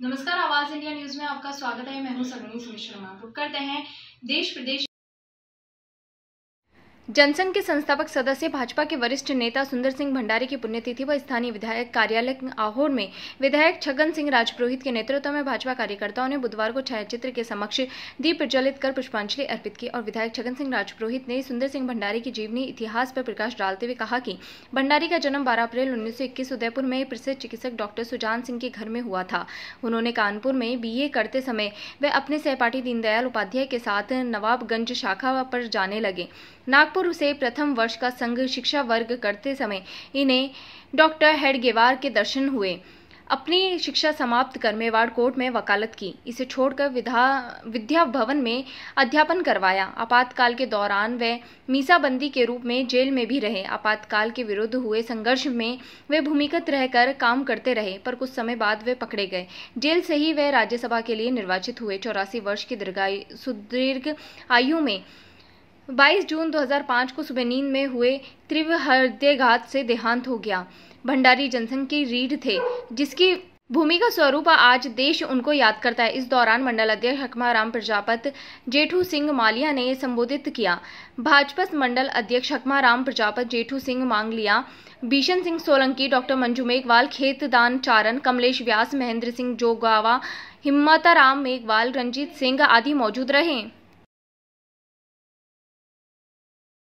नमस्कार, आवाज़ India news में आपका स्वागत है। मैं हूँ सगनी शर्मा। रुक करते हैं देश प्रदेश जनसंघ के संस्थापक सदस्य, भाजपा के वरिष्ठ नेता सुंदर सिंह भंडारी की पुण्यतिथि व स्थानीय विधायक कार्यालय आहोर में विधायक छगन सिंह राजपुरोहित के नेतृत्व में भाजपा कार्यकर्ताओं ने बुधवार को छायाचित्र के समक्ष दीप प्रज्वलित कर पुष्पांजलि अर्पित की और विधायक छगन सिंह राजपुरोहित ने सुंदर सिंह भंडारी की जीवनी इतिहास पर प्रकाश डालते हुए कहा कि भंडारी का जन्म बारह अप्रैल उन्नीस सौ इक्कीस उदयपुर में प्रसिद्ध चिकित्सक डॉक्टर सुजान सिंह के घर में हुआ था। उन्होंने कानपुर में बीए करते समय वे अपने सहपाठी दीनदयाल उपाध्याय के साथ नवाबगंज शाखा पर जाने लगे। नागपुर से प्रथम वर्ष का संघ शिक्षा वर्ग करते समय इन्हें डॉक्टर हेडगेवार के दर्शन हुए। अपनी शिक्षा समाप्त कर मेवाड़ कोर्ट में वकालत की। इसे छोड़कर विधा, विद्या भवन में अध्यापन करवाया। आपातकाल के दौरान वे मीसाबंदी के रूप में जेल में भी रहे। आपातकाल के विरुद्ध हुए संघर्ष में वे भूमिगत रहकर काम करते रहे, पर कुछ समय बाद वे पकड़े गए। जेल से ही वे राज्यसभा के लिए निर्वाचित हुए। चौरासी वर्ष की दीर्घायु, सुदीर्घ आयु में 22 जून 2005 को सुबह नींद में हुए तीव्र हृदयघात से देहांत हो गया। भंडारी जनसंघ की रीढ़ थे, जिसकी भूमि का स्वरूप आज देश उनको याद करता है। इस दौरान मंडल अध्यक्ष हकमाराम प्रजापत, जेठू सिंह मालिया ने संबोधित किया। भाजपा मंडल अध्यक्ष हकमा राम प्रजापत, जेठू सिंह मांगलिया, भीषण सिंह सोलंकी, डॉक्टर मंजू मेघवाल, खेतदान चारण, कमलेश व्यास, महेंद्र सिंह जोगावा, हिम्मताराम मेघवाल, रंजीत सिंह आदि मौजूद रहे।